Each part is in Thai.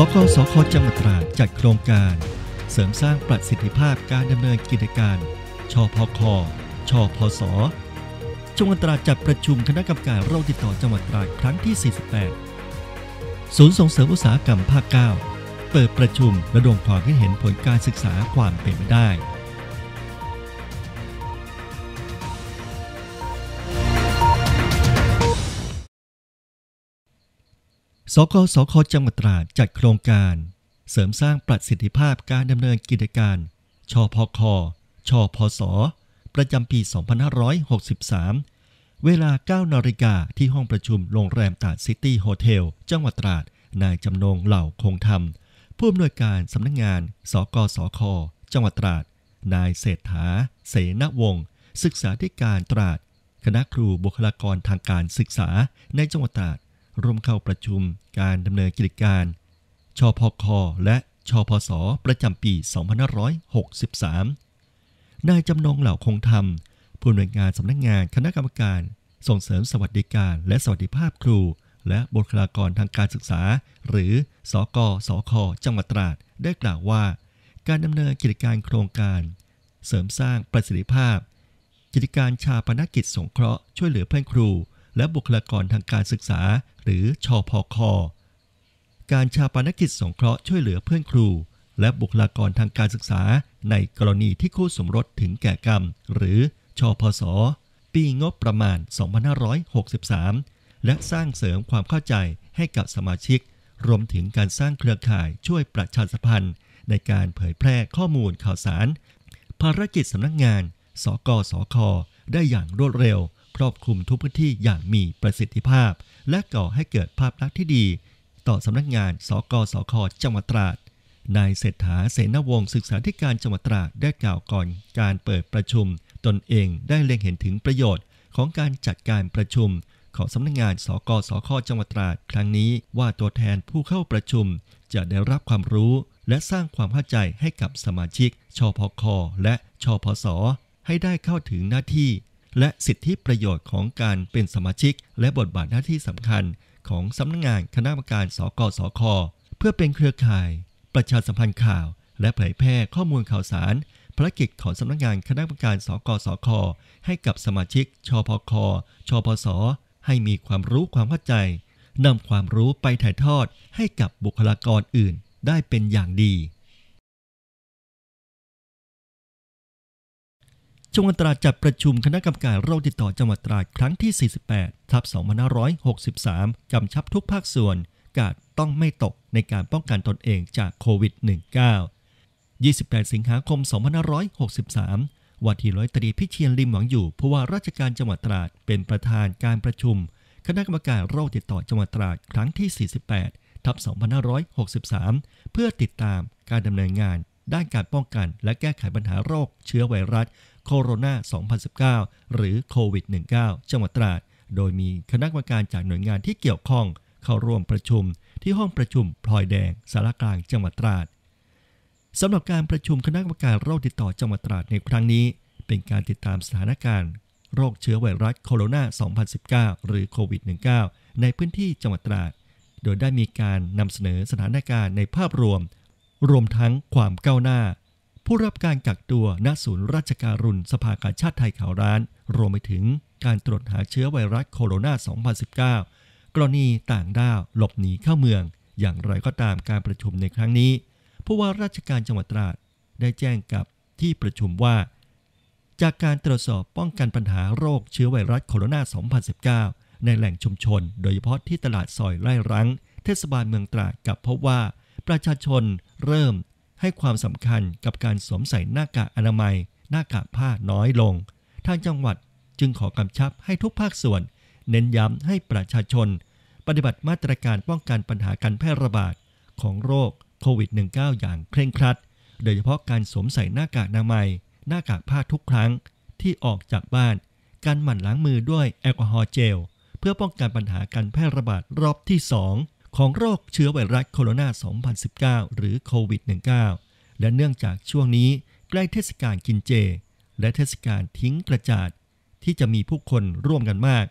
สคสคจังหวัดตราดจัดโครงการ เสริมสร้างประสิทธิภาพการดำเนินกิจการ ชพคชพสจังหวัดตราดจัดประชุมคณะกรรมการโรคติดต่อจังหวัดตราดครั้งที่ 48 ศูนย์ส่งเสริมอุตสาหกรรมภาค 9 เปิดประชุมระดมความคิดเห็นผลการศึกษาความเป็นไปได้ สกสคจังหวัดตราดจัดโครงการ เสริมสร้างประสิทธิภาพการดำเนินกิจการ ชพค ชพสประจำปี 2563 เวลา 9นาฬิกาที่ห้องประชุมโรงแรมตราดซิตี้โฮเทล จังหวัดตราด นายจำนงเหล่าคงธรรม ผู้อำนวยการสำนักงาน สกสค จังหวัดตราด นายเศรษฐา เสนวงศ์ศึกษาธิการตราด คณะครูบุคลากรทางการศึกษาในจังหวัดตราด ร่วมเข้าประชุมการดำเนินกิจการชพค และชพส ประจำปี 2563 นายจำนงเหล่าคงธรรม ผู้อำนวยการสำนักงานคณะกรรมการส่งเสริมสวัสดิการและสวัสดิภาพครู และบุคลากรทางการศึกษา หรือสกสค จังหวัดตราด ได้กล่าวว่า การดำเนินกิจการโครงการ เสริมสร้างประสิทธิภาพ กิจการชาปนกิจสงเคราะห์ช่วยเหลือเพื่อนครู และบุคลากรทางการศึกษา หรือชอพคการชาปนกิจสงเคราะห์ช่วยเหลือเพื่อนครู และบุคลากรทางการศึกษา ในกรณีที่คู่สมรสถึงแก่กรรม หรือชอพสปีงบประมาณ 2563 และสร้างเสริมความเข้าใจให้กับสมาชิก รวมถึงการสร้างเครือข่ายช่วยประชาสัมพันธ์ ในการเผยแพร่ข้อมูลข่าวสาร ภารกิจสำนักงาน สกสค ได้อย่างรวดเร็ว ครอบคลุมทุกพื้นที่อย่างมีประสิทธิภาพ และก่อให้เกิดภาพลักษณ์ที่ดี ต่อสำนักงาน สกสคจังหวัดตราดนายเศรษฐาเสนาวงศ์ศึกษาธิการจังหวัดตราดได้กล่าวก่อนการเปิดประชุม ตนเองได้เล็งเห็นถึงประโยชน์ของการจัดการประชุม ของสำนักงาน สกสคจังหวัดตราดครั้งนี้ว่าตัวแทนผู้เข้าประชุม จะได้รับความรู้ และสร้างความเข้าใจให้กับสมาชิก ชพค และชพส ให้ได้เข้าถึงหน้าที่ และสิทธิประโยชน์ของการเป็นสมาชิก และบทบาทหน้าที่สำคัญของสำนักงงานคณะกรรมการสกสค เพื่อเป็นเครือข่าย ประชาสัมพันธ์ข่าว และเผยแพร่ข้อมูลข่าวสารภารกิจของสำนักงานคณะกรรมการสกสค ให้กับสมาชิก ชพค ชพส ให้มีความรู้ความเข้าใจนำความรู้ไปถ่ายทอดให้กับบุคลากรอื่นได้เป็นอย่างดี จังหวัดตราดจัดประชุมคณะกรรมการโรคติดต่อจังหวัดตราดครั้งที่ 48 ทับ 2563 กำชับทุกภาคส่วน กาดต้องไม่ตกในการป้องกันตนเองจากโควิด -19 28 สิงหาคม 2563 วัที่ร้อยตรีพิเชียนริมหวังอยู่ผู้ว่าราชการจังหวัดตราดเป็นประธานการประชุม คณะกรรมการโรคติดต่อจังหวัดตราดครั้งที่ 48 ทับ 2563 เพื่อติดตามการดำเนินงานด้านการป้องกันและแก้ไขปัญหาโรคเชื้อไวรัส โคโรนา 2019 หรือโควิด -19 จังหวัดตราด โดยมีคณะกรรมการจากหน่วยงานที่เกี่ยวข้องเข้าร่วมประชุมที่ห้องประชุมพลอยแดงสารกลางจังหวัดตราดสำหรับการประชุมคณะกรรมการโรคติดต่อจังหวัดตราดในครั้งนี้ เป็นการติดตามสถานการณ์ โรคเชื้อไวรัสโคโรนา 2019 หรือโควิด -19 ในพื้นที่จังหวัดตราด โดยได้มีการนำเสนอสถานการณ์ในภาพรวม รวมทั้งความก้าวหน้า ผู้รับการกักตัวณศูนย์ราชการุณสภากาชาติไทยข่าวร้าน รวมไปถึงการตรวจหาเชื้อไวรัสโคโรนา 2019 กรณีต่างด้าวหลบหนีเข้าเมือง อย่างไรก็ตามการประชุมในครั้งนี้ ผู้ว่าราชการจังหวัดตราดได้แจ้งกับที่ประชุมว่า จากการตรวจสอบป้องกันปัญหาโรคเชื้อไวรัสโคโรนา 2019 ในแหล่งชุมชน โดยเฉพาะที่ตลาดซอยไร่รัง เทศบาลเมืองตราดกับพบว่า ประชาชนเริ่ม ให้ความสำคัญกับการสวมใส่หน้ากากอนามัย หน้ากากผ้าน้อยลง ทางจังหวัดจึงขอกำชับให้ทุกภาคส่วน เน้นย้ำให้ประชาชน ปฏิบัติมาตรการป้องกันปัญหาการแพร่ระบาดของโรคโควิด -19 อย่างเคร่งครัด โดยเฉพาะการสวมใส่หน้ากากอนามัย หน้ากากผ้าทุกครั้งที่ออกจากบ้าน การหมั่นล้างมือด้วยแอลกอฮอล์เจล เพื่อป้องกันปัญหาการแพร่ระบาดรอบที่ 2 ของโรคเชื้อไวรัสโคโรนา 2019 หรือโควิด -19 และเนื่องจากช่วงนี้ใกล้เทศกาลกินเจ และเทศกาลทิ้งกระจาด ที่จะมีผู้คนร่วมกันมาก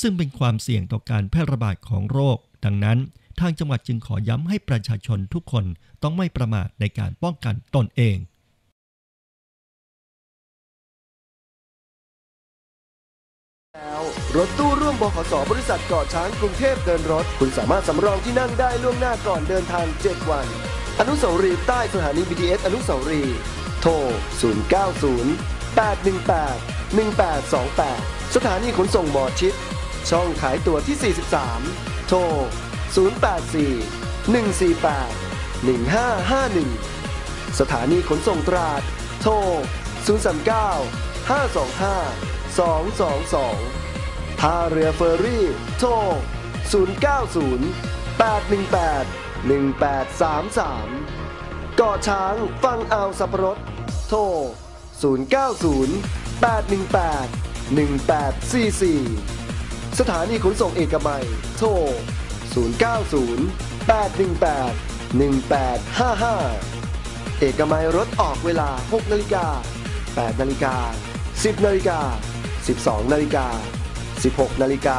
ซึ่งเป็นความเสี่ยงต่อการแพร่ระบาดของโรค ดังนั้นทางจังหวัดจึงขอย้ำให้ประชาชนทุกคนต้องไม่ประมาทในการป้องกันตนเอง แล้วรถตู้ร่วมบขสบริษัทเกาะช้างกรุงเทพเดินรถ คุณสามารถสำรองที่นั่งได้ล่วงหน้าก่อนเดินทาง 7 วัน อนุสาวรีย์ใต้สถานี BTS อนุสาวรีย์โทร 090 818 1828 สถานีขนส่งหมอชิด ช่องขายตั๋วที่ 43 โทร 084 148 1551 สถานีขนส่งตราด โทร 039 525 222ท่าเรือเฟอร์รี่ โทร 090 818 1833เกาะช้างฟังอ่าวสับปะรด โทร 090 818 1844 สถานีขนส่งเอกมัย โทร 090 818 1855 เอกมัยรถออกเวลา 6 นาฬิกา 8 นาฬิกา 10 นาฬิกา 12 นาฬิกา 16 นาฬิกา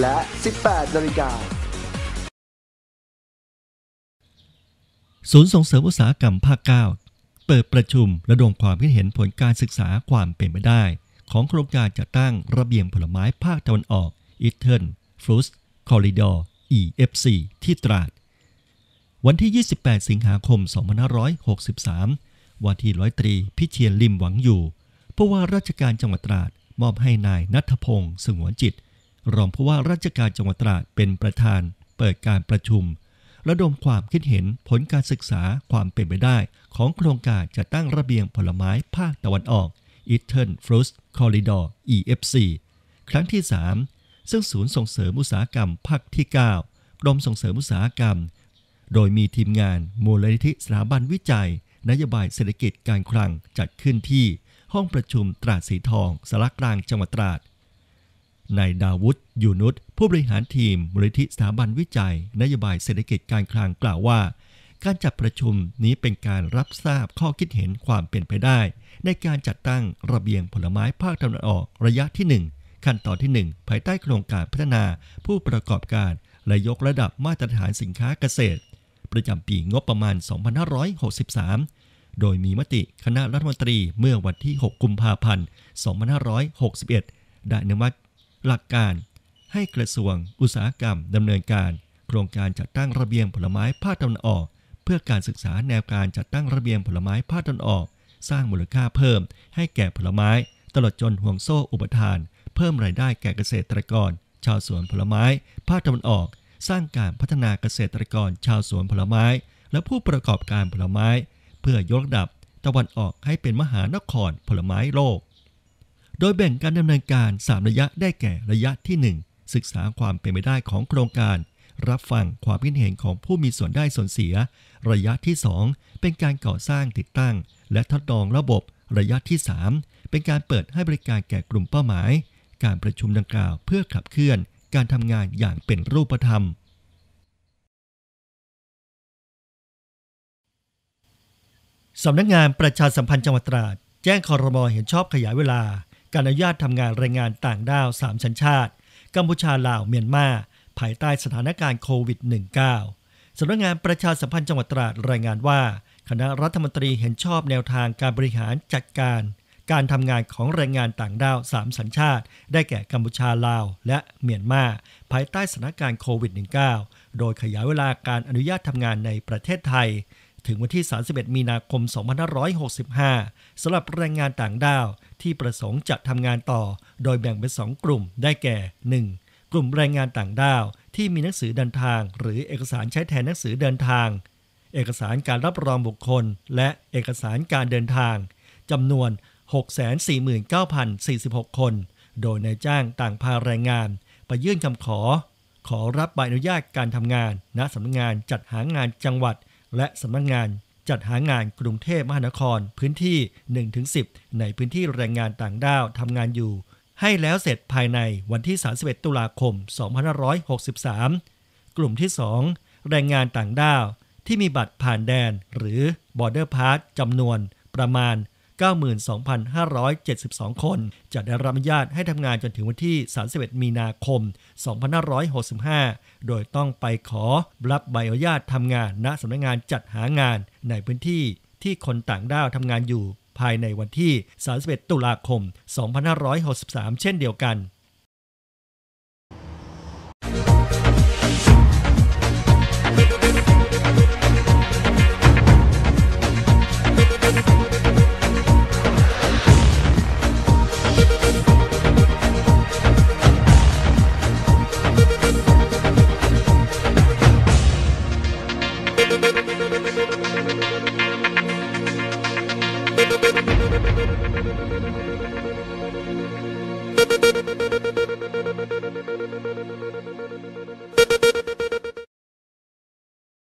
และ 18 นาฬิกา ศูนย์ส่งเสริมอุตสาหกรรมภาค 9 เปิดประชุมระดมความคิดเห็นผลการศึกษาความเป็นไปได้ ของโครงการจัดตั้งระเบียงผลไม้ภาคตะวันออก e t e r n Fruit Corridor EFC ที่ตราด วันที่ 28 สิงหาคม 2563วันที่ร้อยตรี พิเชียนลิมหวังอยู่ผู้ว่าราชการจังหวัดตราด มอบให้นายนัทพงศ์สงวนจิต รองผู้ว่าราชการจังหวัดตราดเป็นประธานเปิดการประชุม ระดมความคิดเห็นผลการศึกษาความเป็นไปได้ ของโครงการจัดตั้งระเบียงผลไม้ภาคตะวันออก Eastern Fruit Corridor EFC ครั้งที่ 3 ซึ่งศูนย์ส่งเสริมอุตสาหกรรมภาคที่ 9 กรมส่งเสริมอุตสาหกรรม โดยมีทีมงานมูลนิธิสถาบันวิจัย นโยบายเศรษฐกิจการคลังจัดขึ้นที่ ห้องประชุมตราดสีทองสารกลางจังหวัดตราดนายดาวุฒิยูนุชผู้บริหารทีมมูลนิธิสถาบันวิจัย นโยบายเศรษฐกิจการคลังกล่าวว่า การจัดประชุมนี้เป็นการรับทราบข้อคิดเห็นความเป็นไปได้ ในการจัดตั้งระเบียงผลไม้ภาคตะวันออกระยะที่ 1 ขั้นตอนที่ 1 ภายใต้โครงการพัฒนาผู้ประกอบการและยกระดับมาตรฐานสินค้าเกษตร ประจำปีงบประมาณ 2563 โดยมีมติคณะรัฐมนตรีเมื่อวันที่ 6 กุมภาพันธ์ 2561 ได้อนุมัติหลักการให้กระทรวงอุตสาหกรรมดำเนินการ โครงการจัดตั้งระเบียงผลไม้ภาคตะวันออก เพื่อการศึกษาแนวการจัดตั้งระเบียงผลไม้ภาคตะวันออก สร้างมูลค่าเพิ่ม ให้แก่ผลไม้ ตลอดจนห่วงโซ่อุปทาน เพิ่มรายได้แก่เกษตรกร ชาวสวนผลไม้ ภาคตะวันออก สร้างการพัฒนาเกษตรกร ชาวสวนผลไม้ และผู้ประกอบการผลไม้ เพื่อยกระดับตะวันออกให้เป็นมหานครผลไม้โลก โดยแบ่งการดำเนินการ 3 ระยะได้แก่ระยะที่ 1 ศึกษาความเป็นไปได้ของโครงการ รับฟังความคิดเห็นของผู้มีส่วนได้ส่วนเสีย ระยะที่ 2 เป็นการก่อสร้างติดตั้ง และทดลองระบบ ระยะที่ 3 เป็นการเปิดให้บริการแก่กลุ่มเป้าหมาย การประชุมดังกล่าวเพื่อขับเคลื่อน การทำงานอย่างเป็นรูปธรรม สำนักงานประชาสัมพันธ์จังหวัดตราด แจ้งคอรมอเห็นชอบขยายเวลา การอนุญาตทำงานแรงงานต่างด้าว3ชัญชาติ กัมพูชาลาวเมียนมา ภายใต้สถานการณ์โควิด -19 สำนักงานประชาสัมพันธ์จังหวัดตราดรายงานว่า คณะรัฐมนตรีเห็นชอบแนวทางการบริหารจัดการ การทำงานของแรงงานต่างด้าว 3 สัญชาติ ได้แก่กัมพูชาลาว และเมียนมา ภายใต้สถานการณ์โควิด -19 โดยขยายเวลาการอนุญาตทำงานในประเทศไทย ถึงวันที่ 31 มีนาคม 2565 สำหรับแรงงานต่างด้าวที่ประสงค์จะทำงานต่อ โดยแบ่งเป็น 2 กลุ่มได้แก่ 1. กลุ่มแรงงานต่างด้าวที่มีหนังสือเดินทาง หรือเอกสารใช้แทนหนังสือเดินทาง เอกสารการรับรองบุคคล และเอกสารการเดินทางจำนวน 649,046 คน โดยนายจ้างต่างพาแรงงาน ไปยื่นคำขอ ขอรับใบอนุญาตการทำงานณสำนักงานจัดหางานจังหวัด และสำนักงานจัดหางานกรุงเทพมหานครพื้นที่ 1-10 ในพื้นที่แรงงานต่างด้าวทำงานอยู่ ให้แล้วเสร็จภายในวันที่ 31 ตุลาคม 2563 กลุ่มที่ 2 แรงงานต่างด้าวที่มีบัตรผ่านแดนหรือ Border Pass จำนวนประมาณ 92,572 คน จะได้รับอนุญาตให้ทำงานจนถึงวันที่ 31 มีนาคม 2565 โดยต้องไปขอรับใบอนุญาตทำงานณสำนักงานจัดหางานในพื้นที่ที่คนต่างด้าวทำงานอยู่ภายในวันที่ 31 ตุลาคม 2563 เช่นเดียวกัน